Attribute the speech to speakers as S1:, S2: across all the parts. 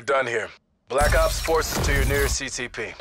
S1: done here. Black Ops forces to your nearest CCP.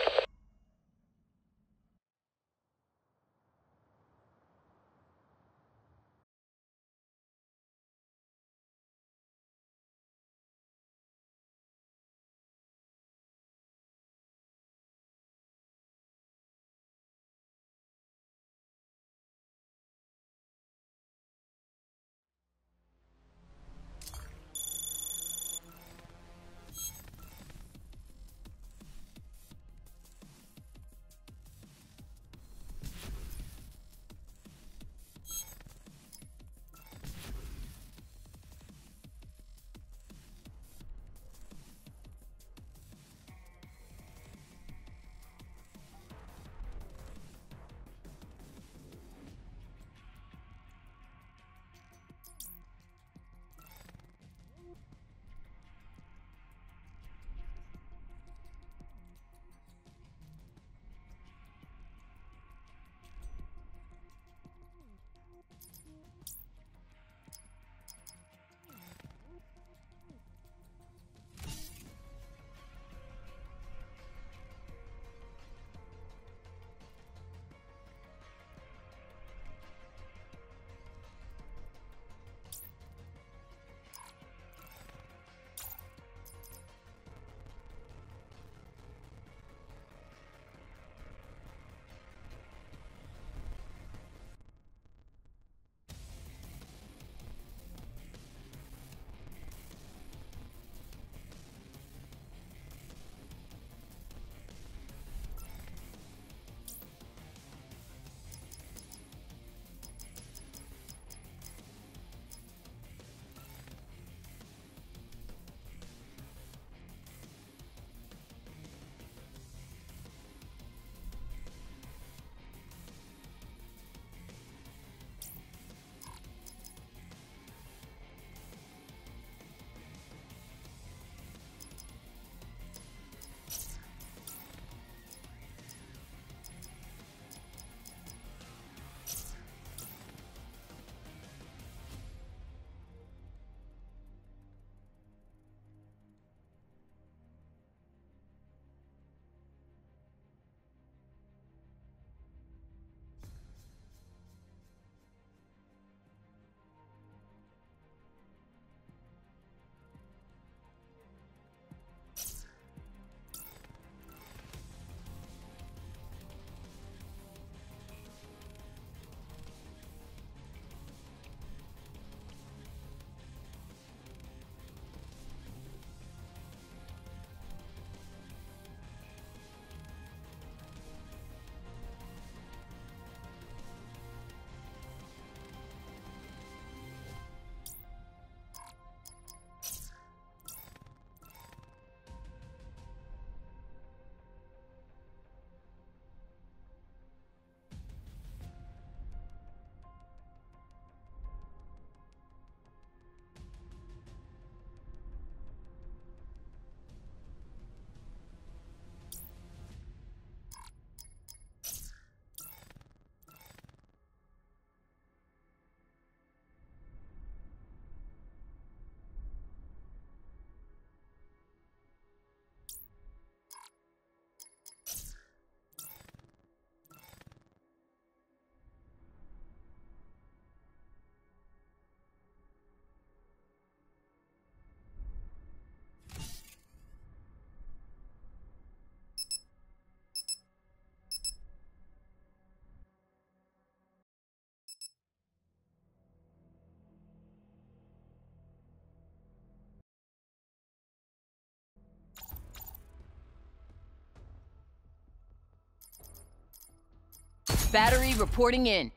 S2: Battery reporting in.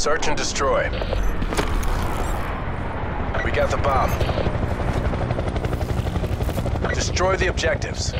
S1: Search and destroy. We got the bomb. Destroy the objectives.